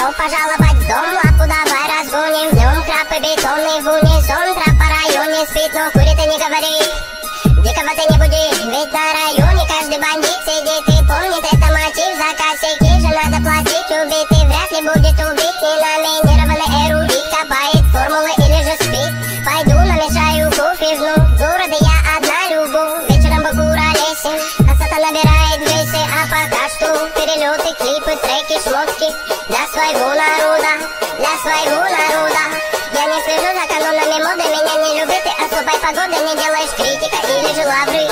Добро пожаловать в дом, лапу давай разгоним. Днем Крапы бетонный в унисон, тра районе спит, но курит и не говори. Дикого ты не буди, ведь на районе треки, шмотки для своего народа, для своего народа. Я не слежу за канонами моды, меня не любит и от любой погоды не делаешь критика или же лавры.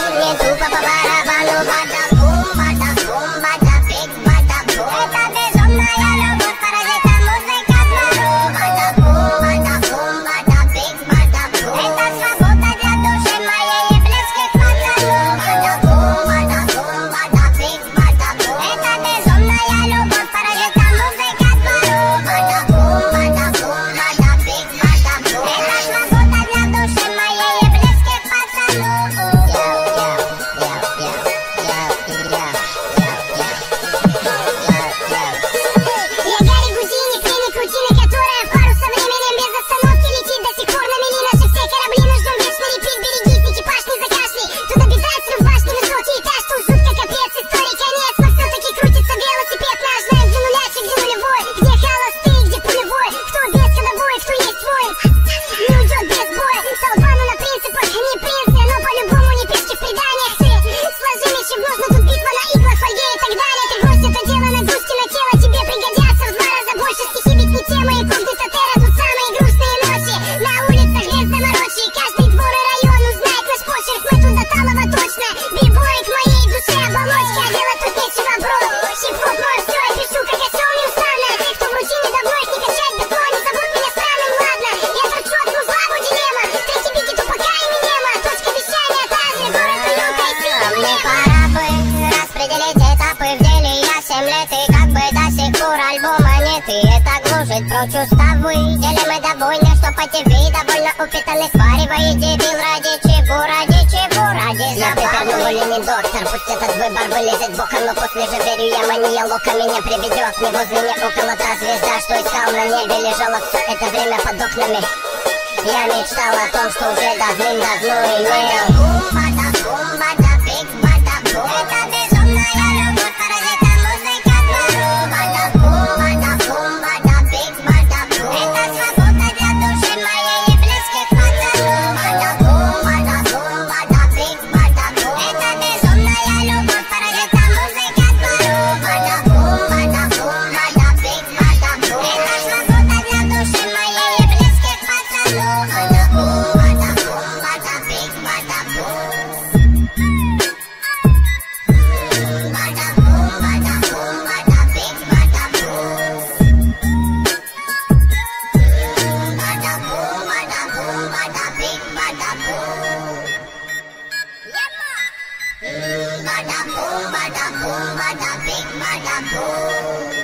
метро чувства выделя мы довольны, что по ТВ довольно упитаны Сваривай дебил ради чего, ради чего, ради забавы Я или ну, не доктор, пусть этот выбор вылезет боком Но после же верю я мания лока меня приведет Не возле, не около та звезда, что искал на небе Лежала. Все это время под окнами Я мечтал о том, что уже давным-давно имел mada boom, mada big, mada boom.